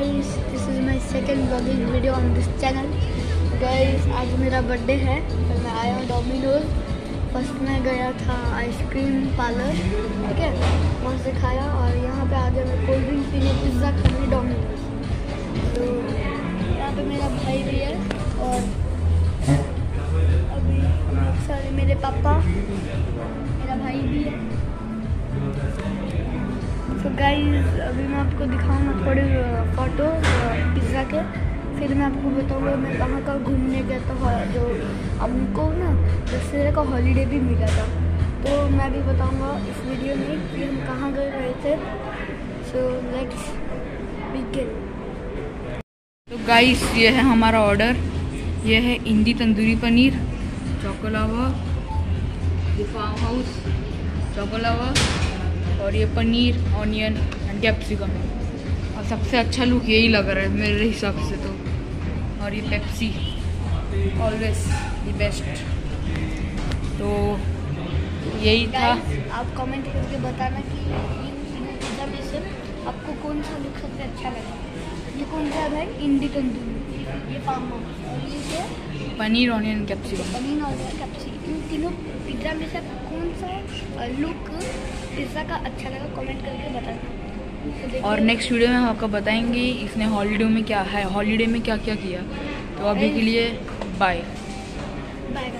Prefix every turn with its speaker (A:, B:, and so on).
A: guys, this is my second vlogging video on this channel. Guys, आज मेरा birthday है तो मैं आया हूँ डोमिनोज फ़र्स्ट मैं गया था आइसक्रीम पार्लर ठीक है? वहाँ से खाया और यहाँ पे आगे मैं कोल्ड ड्रिंक पीने पिज़्ज़ा खाने डोमिनोज तो यहाँ पे मेरा भाई भी है और अभी सारे मेरे पापा, मेरा भाई भी है। तो गाइस अभी मैं आपको दिखाऊँगा थोड़े फ़ोटो, पिज़्ज़ा के। फिर मैं आपको बताऊँगा, मैं कहाँ कहाँ घूमने गया था जो हमको ना दशहरे का हॉलीडे भी मिला था। तो मैं भी बताऊँगा इस वीडियो में कि हम कहाँ गए रहे थे। सो लेट्स बिगिन
B: तो गाइस ये है हमारा ऑर्डर ये है Indi tandoori paneer, choco lava farm house choco lava, और ये पनीर ऑनियन एंड कैप्सिकम सबसे अच्छा लुक यही लग रहा है मेरे हिसाब से तो। और ये पेप्सी ऑलवेज द बेस्ट तो यही था।
A: आप कमेंट करके बताना कि पिज़्ज़ा में से आपको कौन सा लुक सबसे अच्छा लगा? ये कौन सा है? इंडी तंदूरी। ये फार्म हाउस और ये
B: paneer onion capsicum
A: paneer onion capsicum इन तीनों पिज़्ज़ा में से कौन सा लुक पिज़्ज़ा का अच्छा लगा? कमेंट करके बताना।
B: और नेक्स्ट वीडियो में हम आपको बताएँगे इसने हॉलीडे में क्या है हॉलीडे में क्या क्या। किया तो अभी के लिए
A: बाय बाय